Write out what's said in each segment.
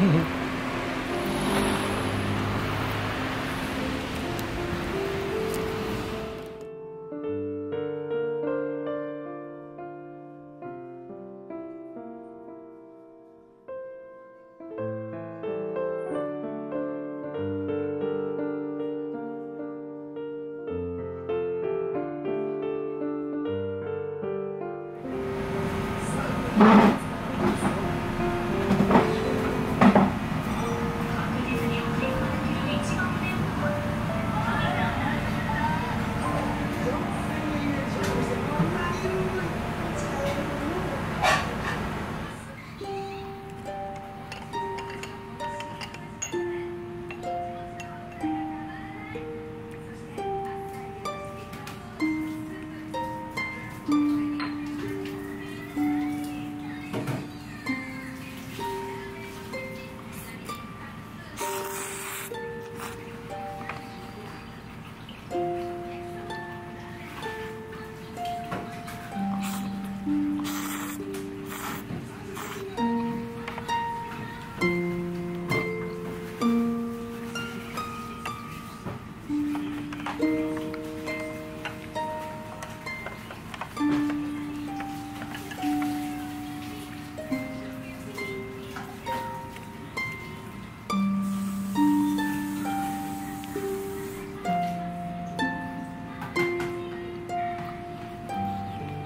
Mm-hmm.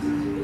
Christ.